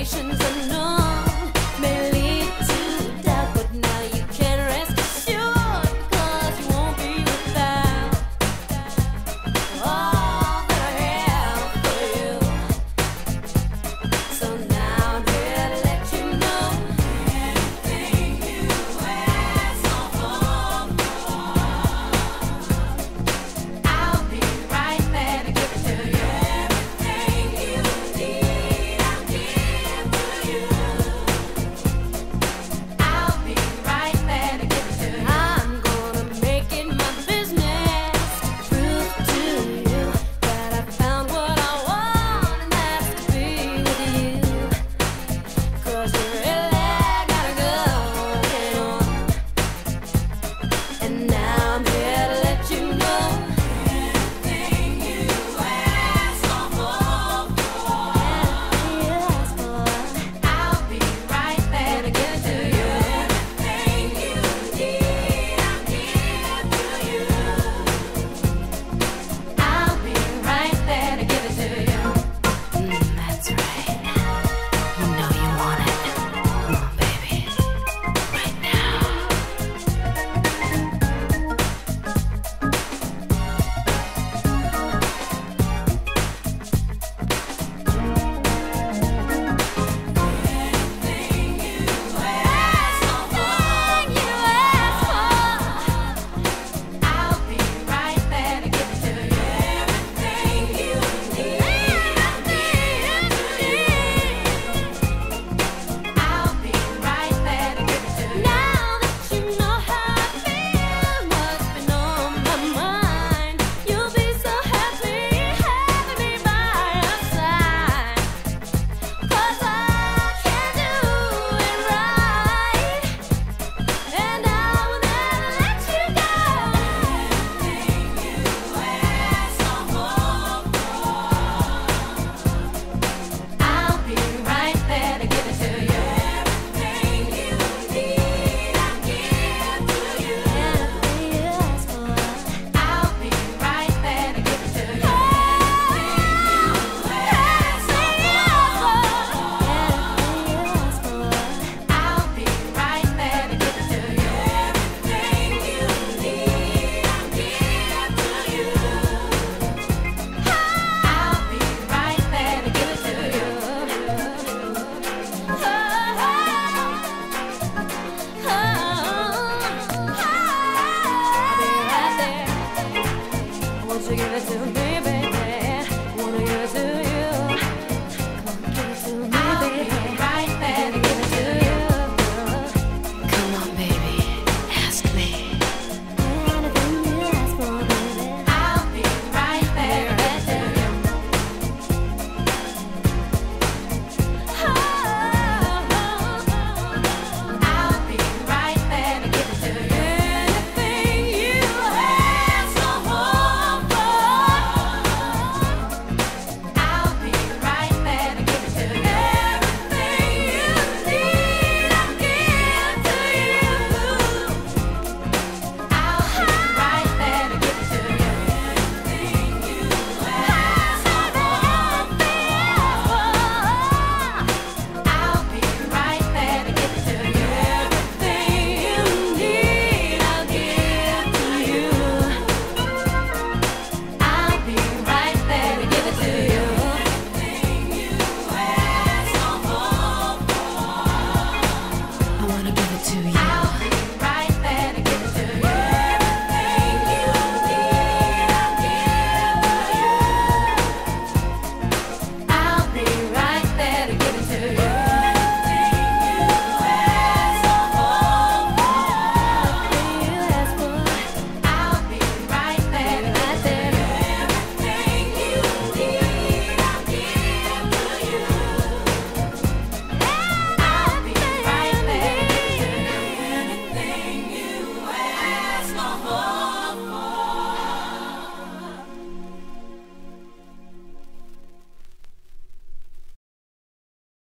nations. Nazareth.